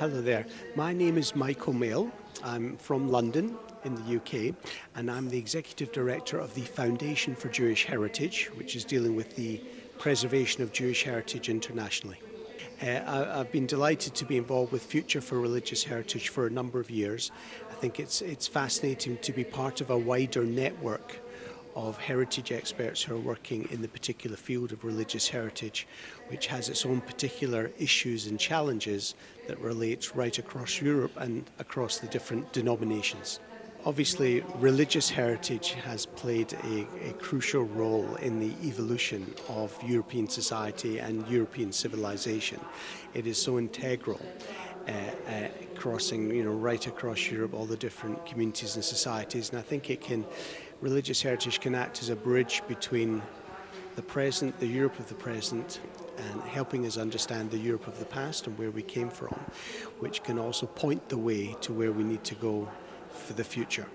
Hello there. My name is Michael Mail. I'm from London in the UK and I'm the Executive Director of the Foundation for Jewish Heritage, which is dealing with the preservation of Jewish heritage internationally. Uh, I, have been delighted to be involved with Future for Religious Heritage for a number of years. I think it's, it's fascinating to be part of a wider network of heritage experts who are working in the particular field of religious heritage, which has its own particular issues and challenges that relate right across Europe and across the different denominations. Obviously, religious heritage has played a, a, crucial role in the evolution of European society and European civilization. It is so integral. Uh, uh, crossing, you know, right across Europe, all the different communities and societies, and I think it can, religious heritage can act as a bridge between the present, the Europe of the present, and helping us understand the Europe of the past and where we came from, which can also point the way to where we need to go for the future.